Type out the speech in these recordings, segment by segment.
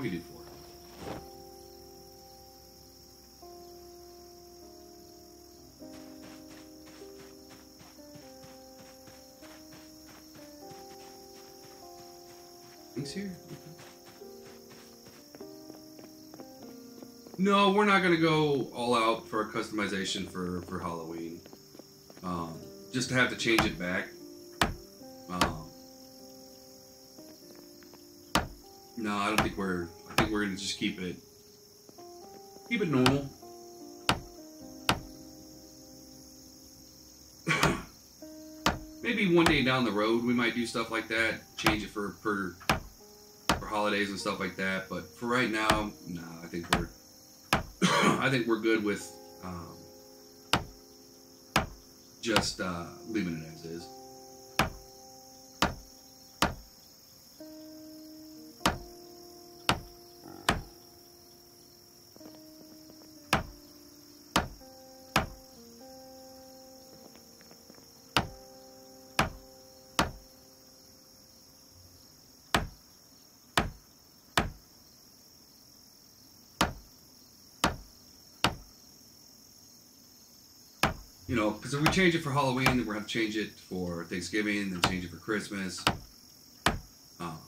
Can do four. Things here. No, we're not gonna go all out for a customization for for Halloween. Um, just to have to change it back. No, I think we're. Gonna just keep it. Keep it normal. Maybe one day down the road we might do stuff like that. Change it for for for holidays and stuff like that. But for right now, no, I think we're. I think we're good with um, just uh, leaving it as is. You know, because if we change it for Halloween, then we're have to change it for Thanksgiving, then change it for Christmas. Um,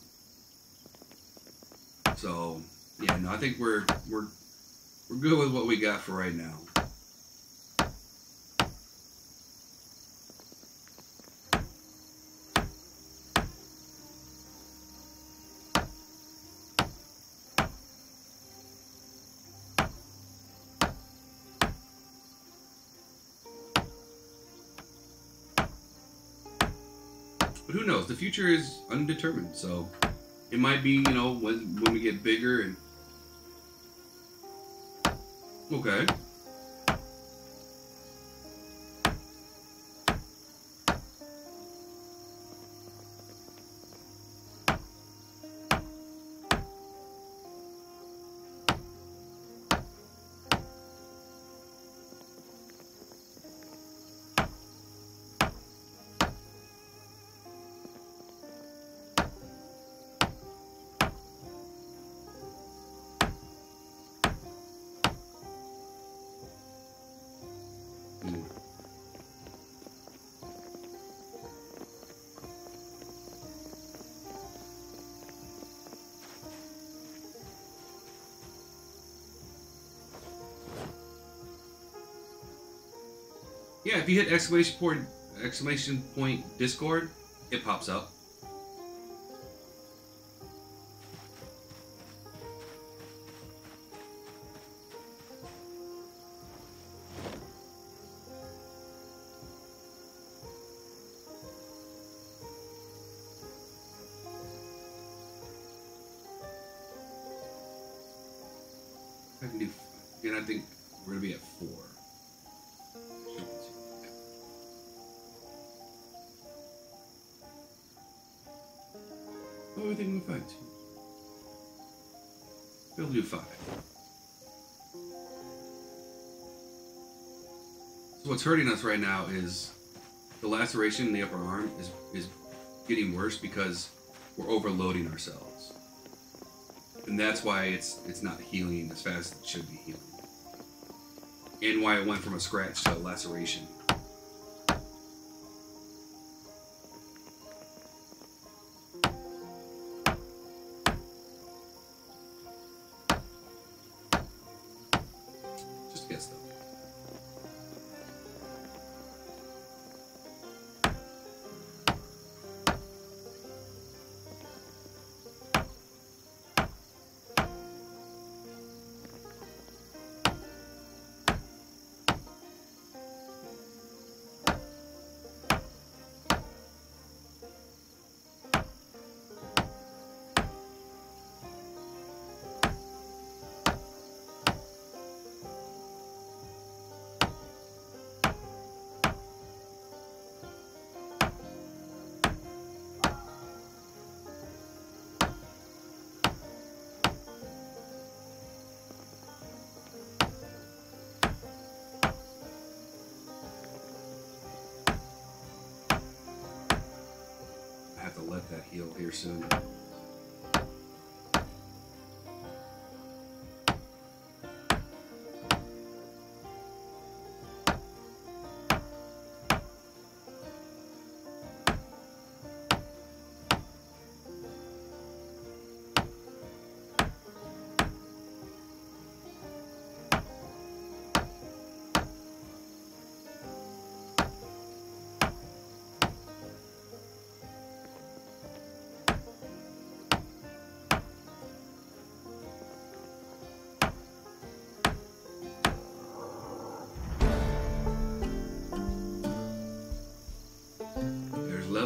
so yeah, no, I think we're we're we're good with what we got for right now. Who knows? The future is undetermined, so it might be, you know, when when we get bigger and okay. Yeah, if you hit exclamation point exclamation point Discord, it pops up. Fine. We'll do five. So what's hurting us right now is the laceration in the upper arm is is getting worse because we're overloading ourselves, and that's why it's it's not healing as fast as it should be healing, and why it went from a scratch to a laceration. That you'll hear soon.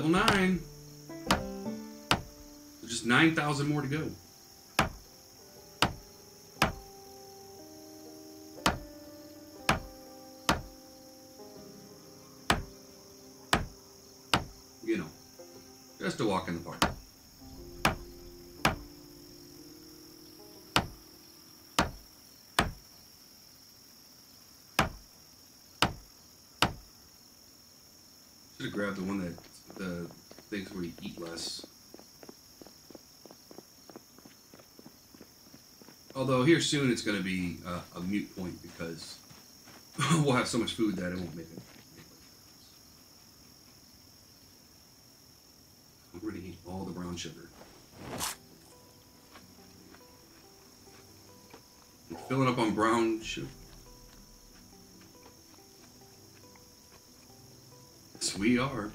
Level 9. There's just 9,000 more to go. You know, just a walk in the park. Should have grabbed the one that the things where you eat less. Although here soon it's going to be uh, a mute point because we'll have so much food that it won't make it. I'm going to eat all the brown sugar. I'm filling up on brown sugar. Yes, we are.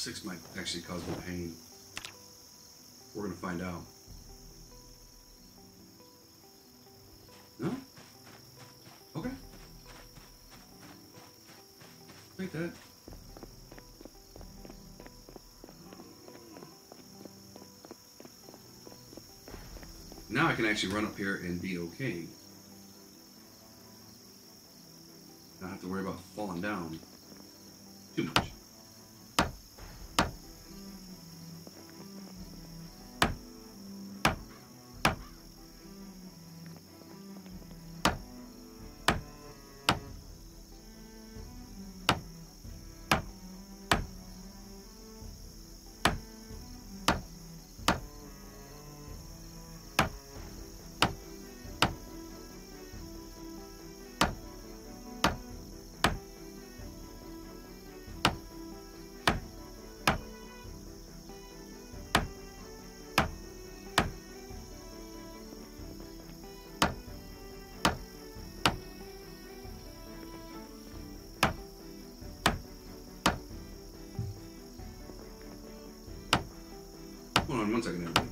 Six might actually cause me pain. We're gonna find out. No? Okay. Take that. Now I can actually run up here and be okay. Not have to worry about falling down Hold on one second, everybody. That.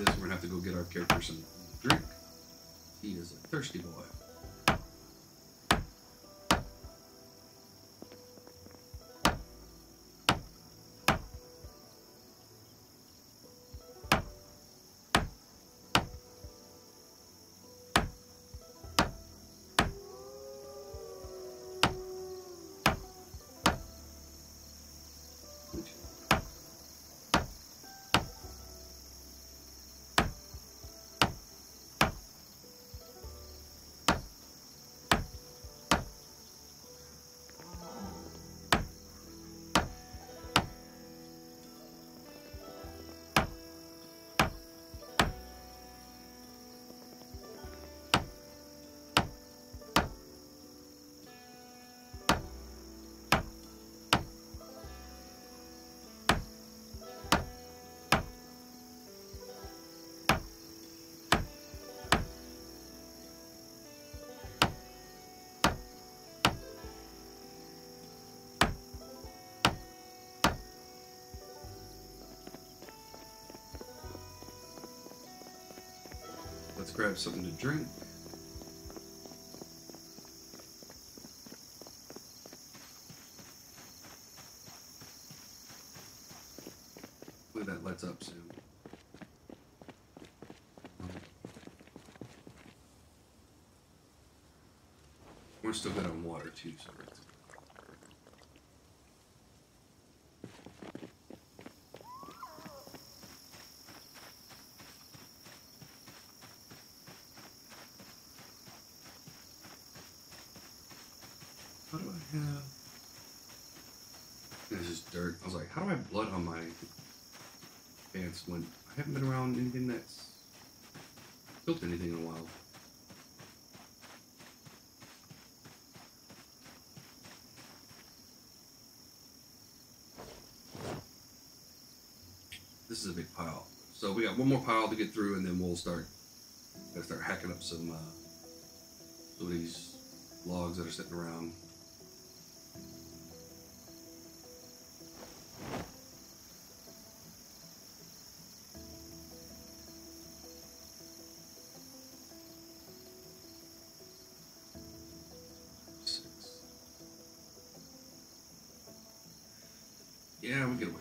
This we're gonna have to go get our character some drink. He is a thirsty boy. Let's grab something to drink. Hopefully that lets up soon. We're still good on water too, so that's How do I have? This is dirt. I was like, how do I have blood on my pants when I haven't been around anything that's built anything in a while? This is a big pile. So we got one more pile to get through, and then we'll start. Gotta start hacking up some uh, some of these logs that are sitting around. Yeah, we get away.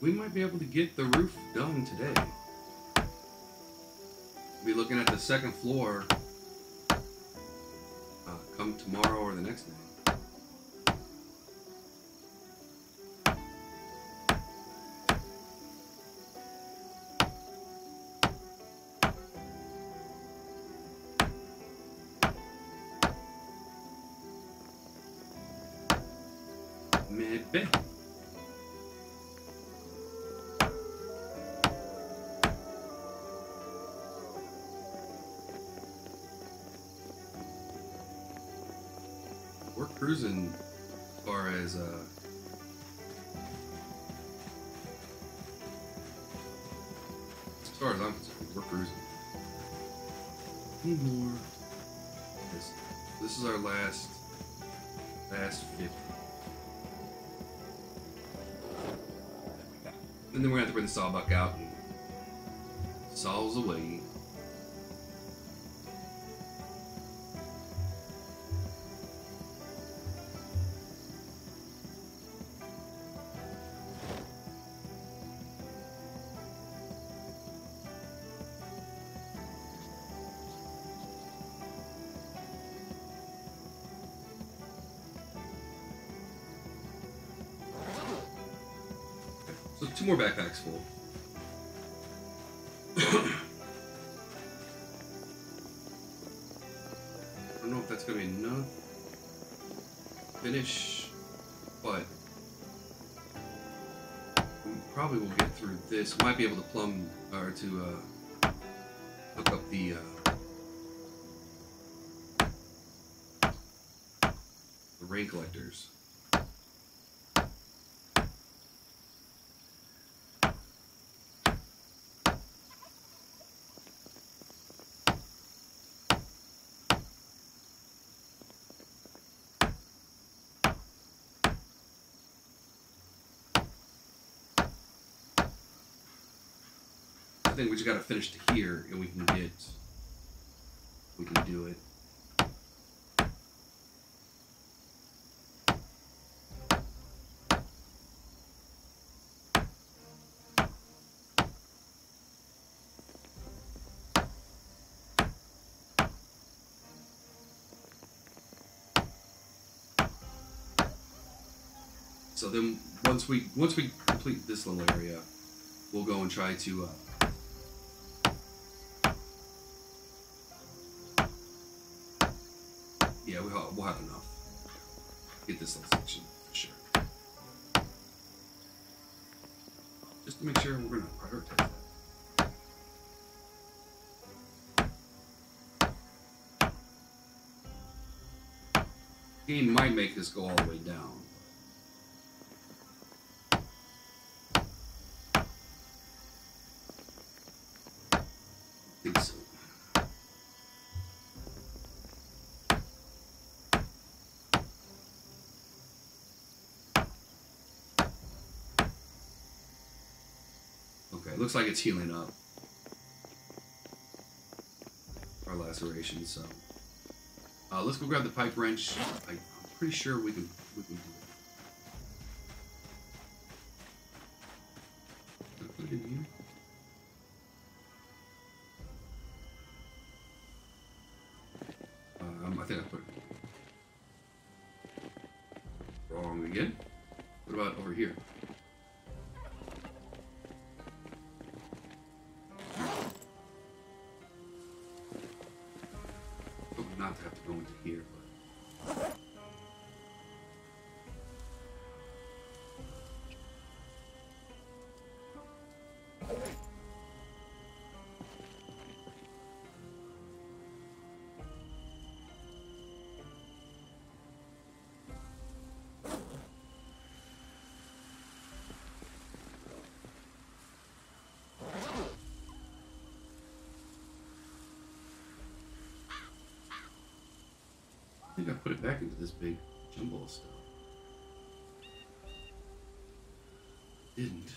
We might be able to get the roof done today. Be looking at the second floor uh, come tomorrow or the next day. Maybe. Cruising as far as uh as far as I'm concerned, we're cruising. Need more. This, this is our last last 50. And then we're gonna have to bring the sawbuck out and saws away. More backpacks full. I don't know if that's gonna be enough. Finish, but we probably will get through this. Might be able to plumb or to uh, hook up the uh, the rain collectors. Think we just gotta finish to here and we can get we can do it. So then once we once we complete this little area, we'll go and try to uh, Yeah, we'll we'll have enough. Get this little section for sure. Just to make sure we're going to prioritize that. Game might make this go all the way down. I think so. Okay, looks like it's healing up. Our laceration, so. Uh, let's go grab the pipe wrench. I, I'm pretty sure we can we can do it. Think I put it back into this big jumble of stuff. Didn't.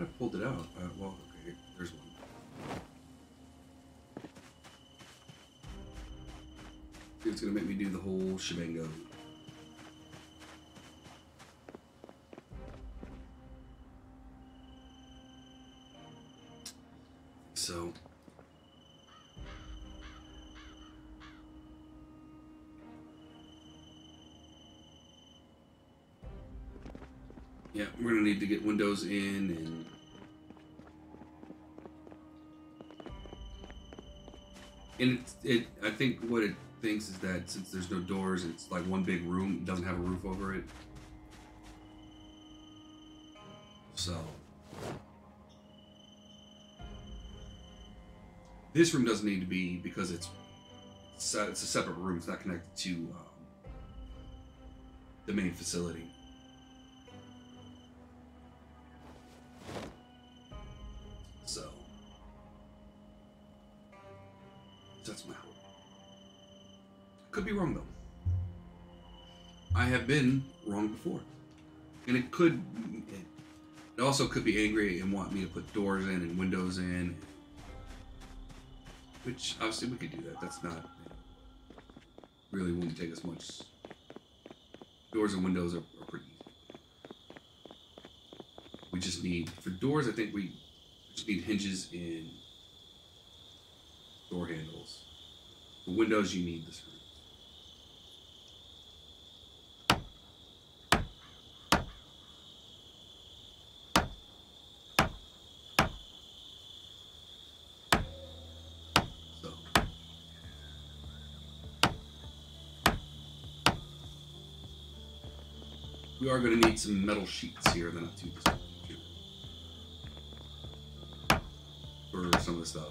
I pulled it out. Uh, well, okay, there's one. it's gonna make me do the whole shebango. Yeah, we're gonna need to get windows in and and it, it I think what it thinks is that since there's no doors, it's like one big room, it doesn't have a roof over it. So this room doesn't need to be because it's it's a separate room. It's not connected to um, the main facility. Could be wrong though. I have been wrong before, and it could. It also could be angry and want me to put doors in and windows in, which obviously we could do that. That's not really won't take us much. Doors and windows are, are pretty easy. We just need for doors. I think we just need hinges and door handles. For windows, you need the. So. We are going to need some metal sheets here in the not too distant future for some of the stuff.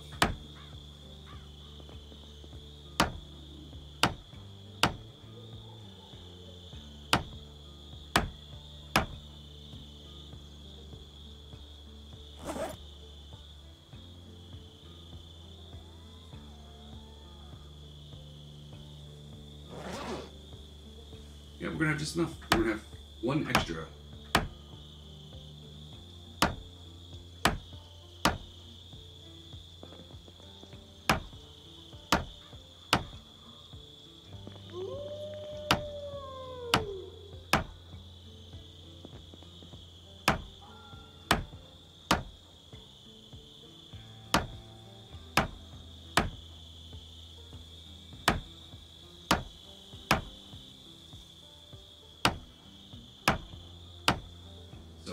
Yeah, we're gonna have just enough. We're gonna have one extra.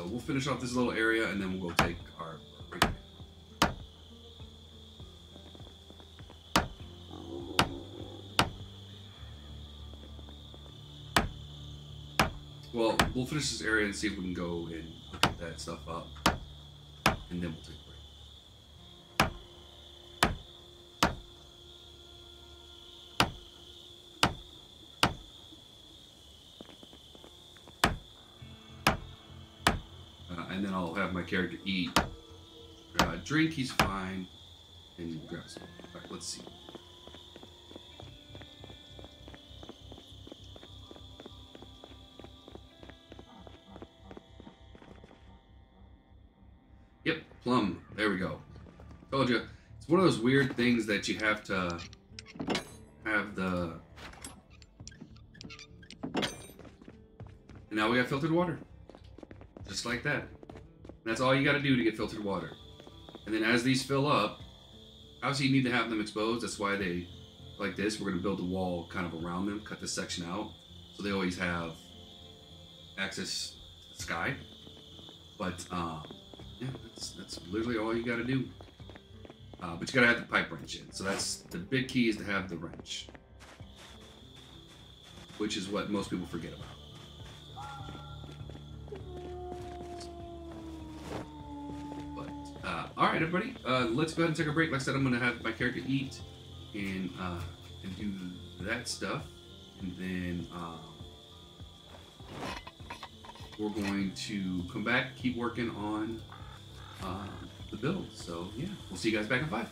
So we'll finish off this little area and then we'll go take our. Well, we'll finish this area and see if we can go and hook that stuff up, and then we'll take a break. Uh, and I'll have my character eat. Uh, drink, he's fine. And grab some. Alright, let's see. Yep, plumb. There we go. Told you. It's one of those weird things that you have to have the. And now we got filtered water. Just like that. That's all you got to do to get filtered water. And then as these fill up, obviously you need to have them exposed. That's why they, like this, we're going to build a wall kind of around them, cut this section out. So they always have access to the sky. But, um, yeah, that's, that's literally all you got to do. Uh, but you got to have the pipe wrench in. So that's the big key is to have the wrench. Which is what most people forget about. All right, everybody, uh, let's go ahead and take a break. Like I said, I'm gonna have my character eat and uh, and do that stuff, and then um, we're going to come back, keep working on um, the build. So yeah, we'll see you guys back in five.